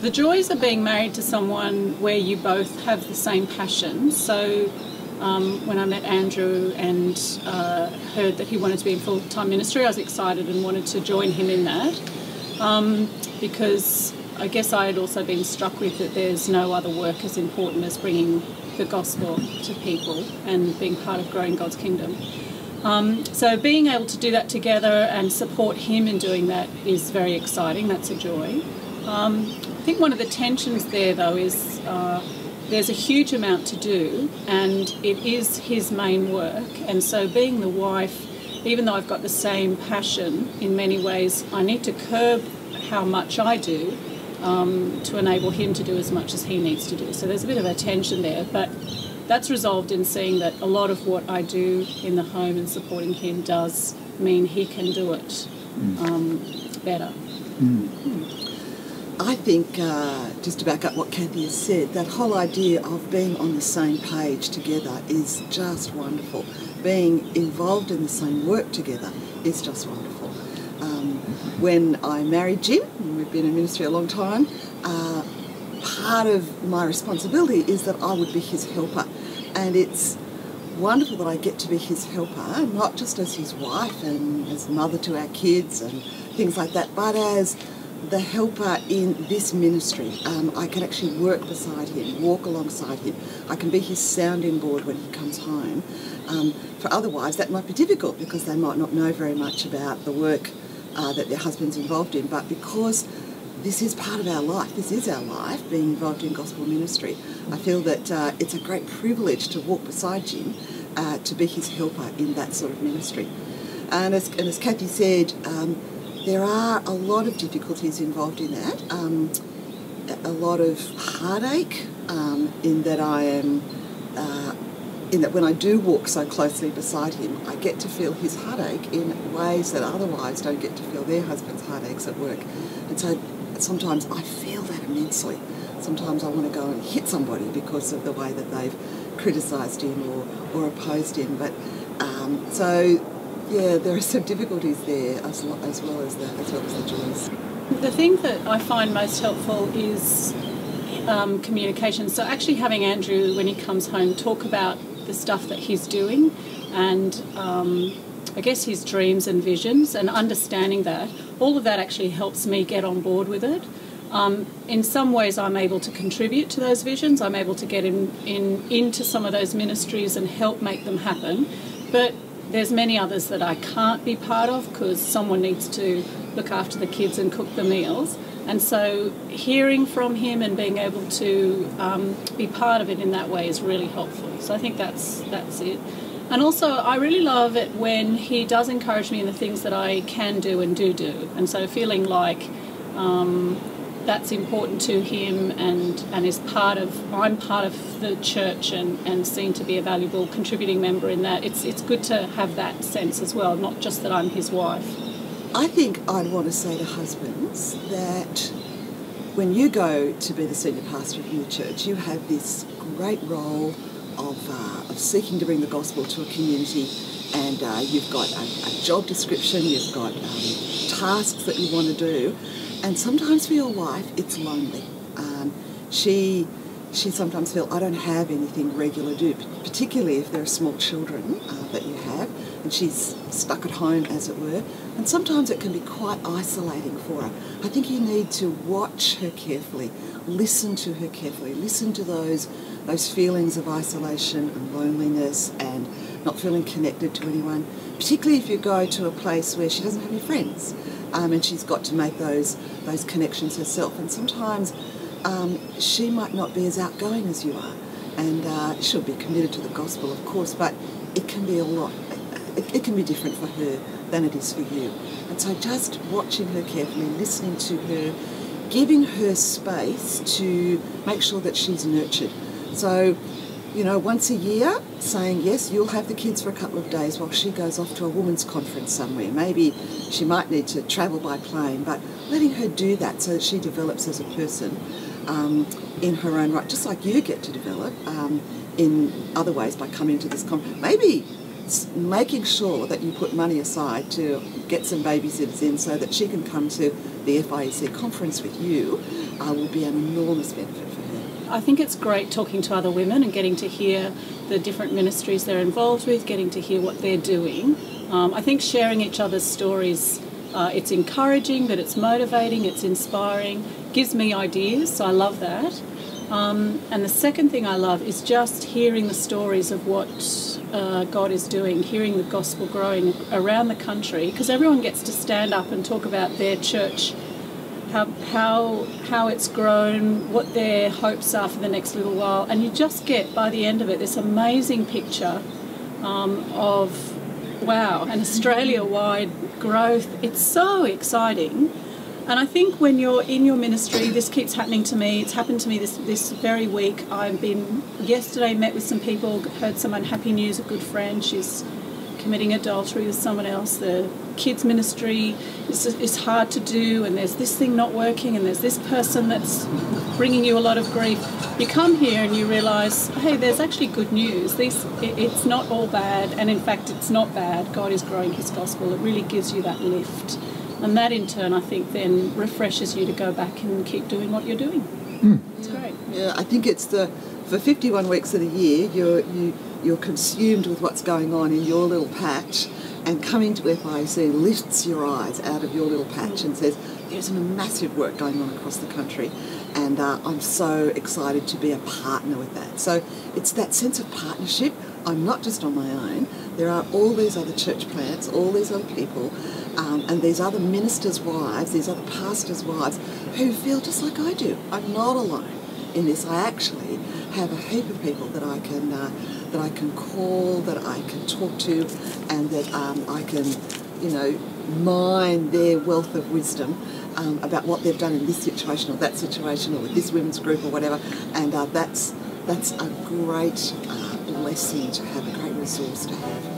the joys of being married to someone where you both have the same passion. So um, when I met Andrew and uh, heard that he wanted to be in full time ministry, I was excited and wanted to join him in that um, because I guess I had also been struck with that there's no other work as important as bringing the gospel to people and being part of growing God's kingdom. Um, so being able to do that together and support him in doing that is very exciting. That's a joy. Um, think one of the tensions there, though, is uh, there's a huge amount to do, and it is his main work. And so, being the wife, even though I've got the same passion in many ways, I need to curb how much I do um, to enable him to do as much as he needs to do. So, there's a bit of a tension there, but that's resolved in seeing that a lot of what I do in the home and supporting him does mean he can do it um, better. I think, uh, just to back up what Kathy has said, that whole idea of being on the same page together is just wonderful. Being involved in the same work together is just wonderful. Um, when I married Jim, and we've been in ministry a long time, uh, part of my responsibility is that I would be his helper. And it's wonderful that I get to be his helper, not just as his wife and as mother to our kids and things like that, but as the helper in this ministry. Um, I can actually work beside him, walk alongside him. I can be his sounding board when he comes home. Um, for otherwise, that might be difficult because they might not know very much about the work uh, that their husband's involved in. But because this is part of our life, this is our life, being involved in gospel ministry, I feel that uh, it's a great privilege to walk beside Jim, uh, to be his helper in that sort of ministry. And as, and as Kathy said, um, there are a lot of difficulties involved in that. Um, a lot of heartache um, in that I am, uh, in that when I do walk so closely beside him, I get to feel his heartache in ways that otherwise don't get to feel their husband's heartaches at work. And so sometimes I feel that immensely. Sometimes I want to go and hit somebody because of the way that they've criticised him or, or opposed him. But um, so yeah, there are some difficulties there as, lo- as well as the as well as the joys. The thing that I find most helpful is um, communication. So actually having Andrew, when he comes home, talk about the stuff that he's doing and um, I guess his dreams and visions and understanding that, all of that actually helps me get on board with it. Um, in some ways, I'm able to contribute to those visions. I'm able to get in, in into some of those ministries and help make them happen. But there's many others that I can't be part of because someone needs to look after the kids and cook the meals. And so, hearing from him and being able to um, be part of it in that way is really helpful. So I think that's that's it. And also, I really love it when he does encourage me in the things that I can do and do do. And so, feeling like um, that's important to him and, and is part of, I'm part of the church and, and seen to be a valuable contributing member in that. It's, it's good to have that sense as well, not just that I'm his wife. I think I'd want to say to husbands that when you go to be the senior pastor in the church, you have this great role of, uh, of seeking to bring the gospel to a community, and uh, you've got a, a, job description, you've got um, tasks that you want to do, and sometimes for your wife, it's lonely. Um, she she sometimes feels I don't have anything regular to do, particularly if there are small children uh, that you have, and she's stuck at home, as it were. And sometimes it can be quite isolating for her. I think you need to watch her carefully, listen to her carefully, listen to those those feelings of isolation and loneliness and not feeling connected to anyone, particularly if you go to a place where she doesn't have any friends, um, and she's got to make those those connections herself. And sometimes um, she might not be as outgoing as you are, and uh, she'll be committed to the gospel, of course, but it can be a lot. It, it, can be different for her than it is for you. And so just watching her carefully, listening to her, giving her space to make sure that she's nurtured. So, you know, once a year, saying, yes, you'll have the kids for a couple of days while she goes off to a women's conference somewhere. Maybe she might need to travel by plane, but letting her do that so that she develops as a person um, in her own right, just like you get to develop um, in other ways by coming to this conference. Maybe making sure that you put money aside to get some babysitters in so that she can come to the FIEC conference with you uh, will be an enormous benefit for her. I think it's great talking to other women and getting to hear the different ministries they're involved with, getting to hear what they're doing. Um, I think sharing each other's stories, uh, it's encouraging, but it's motivating, it's inspiring, gives me ideas, so I love that. Um, and the second thing I love is just hearing the stories of what uh, God is doing, hearing the gospel growing around the country, because everyone gets to stand up and talk about their church how how how it's grown, what their hopes are for the next little while, and you just get by the end of it this amazing picture um, of wow, an Australia-wide growth. It's so exciting. And I think when you're in your ministry, this keeps happening to me. It's happened to me this, this very week. I've been yesterday met with some people, heard some unhappy news. A good friend, she's committing adultery with someone else. The kids ministry is, is hard to do, and there's this thing not working, and there's this person that's bringing you a lot of grief. You come here and you realise, hey, there's actually good news. These, it, it's not all bad, and in fact, it's not bad. God is growing His gospel. It really gives you that lift, and that in turn, I think, then refreshes you to go back and keep doing what you're doing. Hmm. It's great. Yeah, I think it's the for 51 weeks of the year you're you you're consumed with what's going on in your little patch, and coming to FIEC lifts your eyes out of your little patch and says there's massive work going on across the country, and uh, I'm so excited to be a partner with that. So it's that sense of partnership. I'm not just on my own. There are all these other church plants, all these other people, um, and these other ministers' wives, these other pastors' wives, who feel just like I do. I'm not alone in this. I actually have a heap of people that I can uh, that I can call, that I can talk to, and that um, I can, you know, mine their wealth of wisdom um, about what they've done in this situation or that situation or with this women's group or whatever. And uh, that's that's a great uh, blessing to have, a great resource to have.